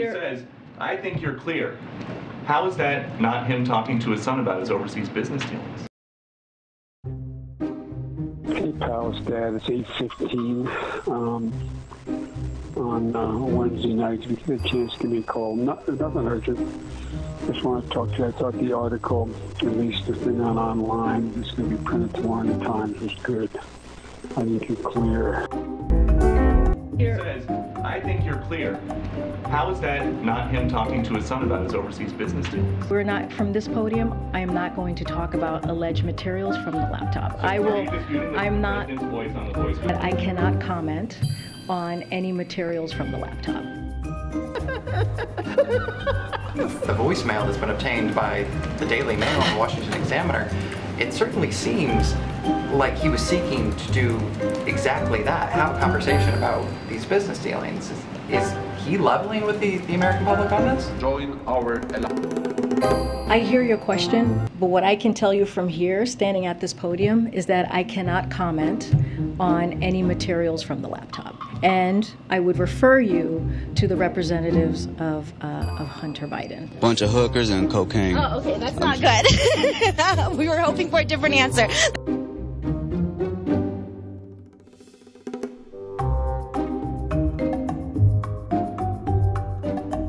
says, I think you're clear. How is that not him talking to his son about his overseas business dealings? Hey, Pal's dad. It's 8.15 um, on uh, Wednesday night. If you get a chance, give me a call. Not, nothing urgent. Just want to talk to you. I thought the article, at least the thing on online, is going to be printed tomorrow in the Times, was good. I think you're clear. He says, I think you're clear. How is that not him talking to his son about his overseas business dealings? We're not, from this podium, I am not going to talk about alleged materials from the laptop. I will, you disputing the I'm not, voice on the voice? but I cannot comment on any materials from the laptop. The voicemail that's been obtained by the Daily Mail and the Washington Examiner, it certainly seems like he was seeking to do exactly that, have a conversation about these business dealings. Is, is he leveling with the, the American public on this? join our I hear your question, but what I can tell you from here, standing at this podium, is that I cannot comment on any materials from the laptop. And I would refer you to the representatives of, uh, of Hunter Biden. bunch of hookers and cocaine. Oh, okay, that's not good. we were hoping for a different answer.